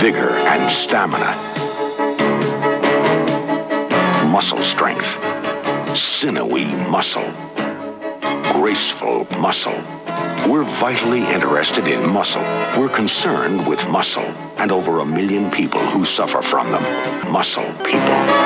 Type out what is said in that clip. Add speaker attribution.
Speaker 1: vigor and stamina, muscle strength, sinewy muscle, graceful muscle. We're vitally interested in muscle. We're concerned with muscle and over a million people who suffer from them. Muscle people.